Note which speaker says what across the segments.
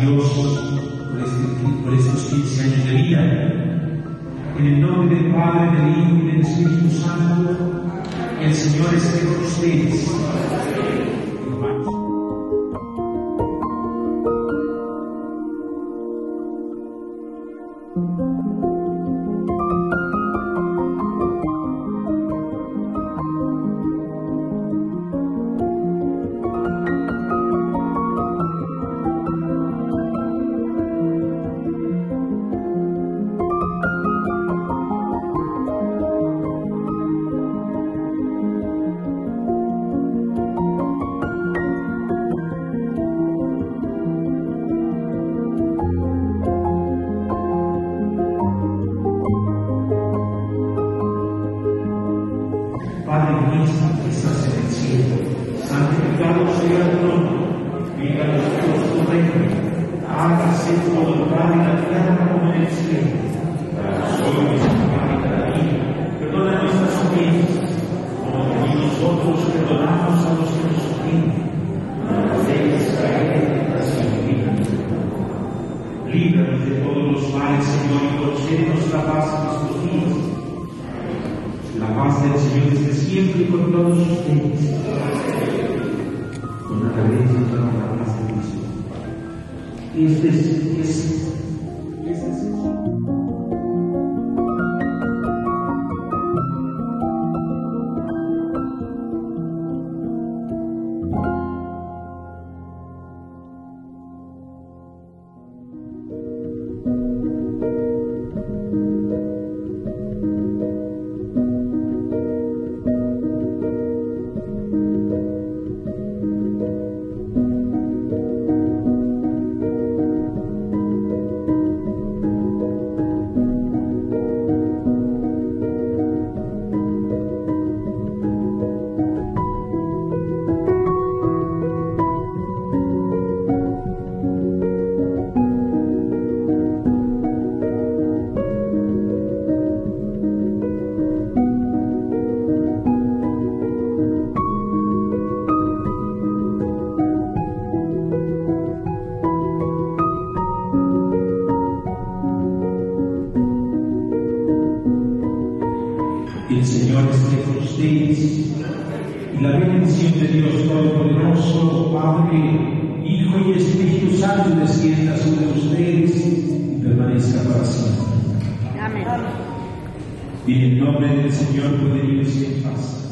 Speaker 1: Dios por, este, por estos 15 años de vida. En el nombre del Padre, del Hijo y del Espíritu Santo, el Señor esté con ustedes. hágase tu voluntad en la tierra como en el cielo. Danos hoy nuestro pan de cada día. Perdona nuestras ofensas, como también nosotros perdonamos a los que nos ofenden. No nos dejes caer en tentación. Líbranos de todos los males, Señor, y concédenos la paz en nuestros días. La paz del Señor esté siempre con todos ustedes. Con la cabeza is this, is Señor esté con ustedes. Y la bendición de Dios Todopoderoso, Padre, Hijo y Espíritu Santo descienda sobre ustedes y permanezca para siempre. Amén. Y en el nombre del Señor pueden irse en paz.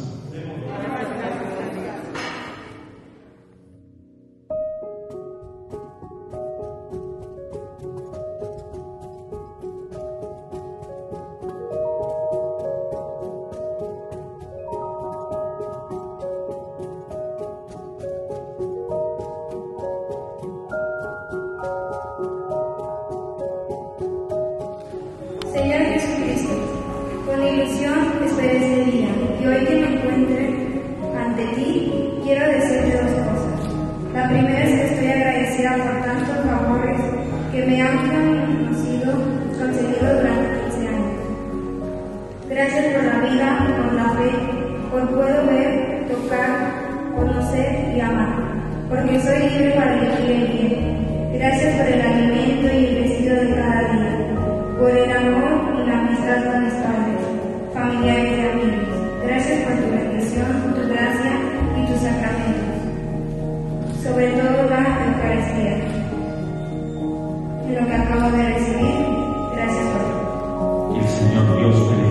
Speaker 2: ante ti, quiero decirte dos cosas. La primera es que estoy agradecida por tantos favores que me han conocido, concedido durante 15 años. Gracias por la vida, por la fe, por puedo ver, tocar, conocer y amar, porque soy libre para elegir el bien. Gracias por el alimento y el vestido de cada día, por el hacer. Y lo que acabo de recibir, gracias por todo.
Speaker 1: El Señor Dios te